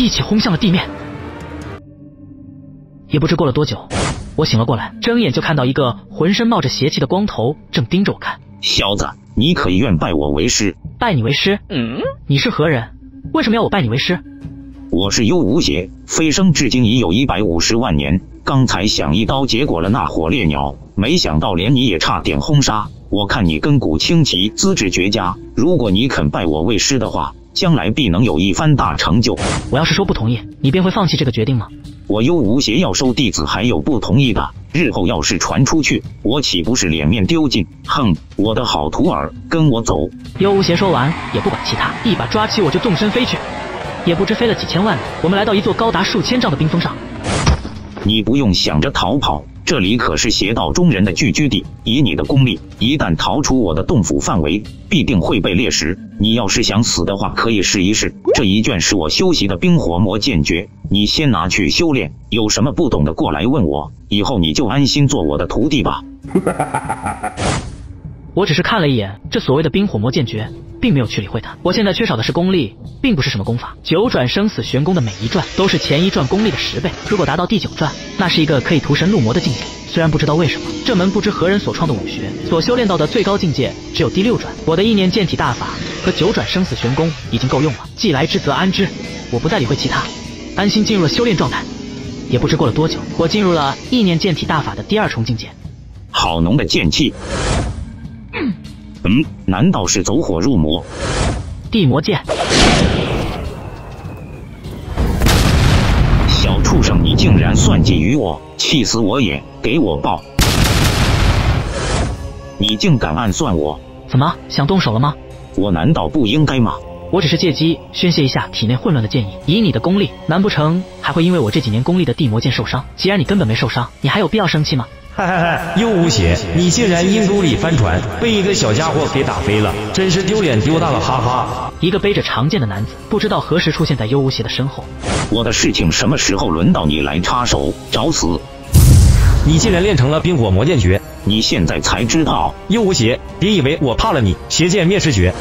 一起轰向了地面。也不知过了多久，我醒了过来，睁眼就看到一个浑身冒着邪气的光头正盯着我看。小子，你可以愿拜我为师。拜你为师？嗯，你是何人？为什么要我拜你为师？我是幽无邪，飞升至今已有一百五十万年。刚才想一刀结果了那火烈鸟，没想到连你也差点轰杀。我看你根骨清奇，资质绝佳。如果你肯拜我为师的话，将来必能有一番大成就。我要是说不同意，你便会放弃这个决定吗？我幽无邪要收弟子，还有不同意的。日后要是传出去，我岂不是脸面丢尽？哼，我的好徒儿，跟我走。幽无邪说完，也不管其他，一把抓起我就纵身飞去。也不知飞了几千万里，我们来到一座高达数千丈的冰峰上。你不用想着逃跑。这里可是邪道中人的聚居地，以你的功力，一旦逃出我的洞府范围，必定会被猎食。你要是想死的话，可以试一试。这一卷是我修习的冰火魔剑诀，你先拿去修炼。有什么不懂的，过来问我。以后你就安心做我的徒弟吧。我只是看了一眼这所谓的冰火魔剑诀，并没有去理会它。我现在缺少的是功力，并不是什么功法。九转生死玄功的每一转都是前一转功力的十倍。如果达到第九转，那是一个可以屠神入魔的境界。虽然不知道为什么，这门不知何人所创的武学，所修炼到的最高境界只有第六转。我的意念剑体大法和九转生死玄功已经够用了。既来之则安之，我不再理会其他，安心进入了修炼状态。也不知过了多久，我进入了意念剑体大法的第二重境界。好浓的剑气。嗯，难道是走火入魔？地魔剑，小畜生，你竟然算计于我，气死我也！给我爆！你竟敢暗算我？怎么想动手了吗？我难道不应该吗？我只是借机宣泄一下体内混乱的剑意。以你的功力，难不成还会因为我这几年功力的地魔剑受伤？既然你根本没受伤，你还有必要生气吗？嗨嗨嗨！幽无邪，你竟然阴沟里翻船，被一个小家伙给打飞了，真是丢脸丢大了，哈哈！一个背着长剑的男子，不知道何时出现在幽无邪的身后。我的事情什么时候轮到你来插手？找死！你竟然练成了冰火魔剑诀，你现在才知道？幽无邪，别以为我怕了你，邪剑灭世诀。